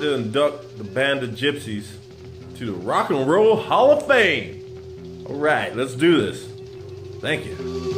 to induct the Band of Gypsys to the Rock and Roll Hall of Fame. All right, let's do this. Thank you.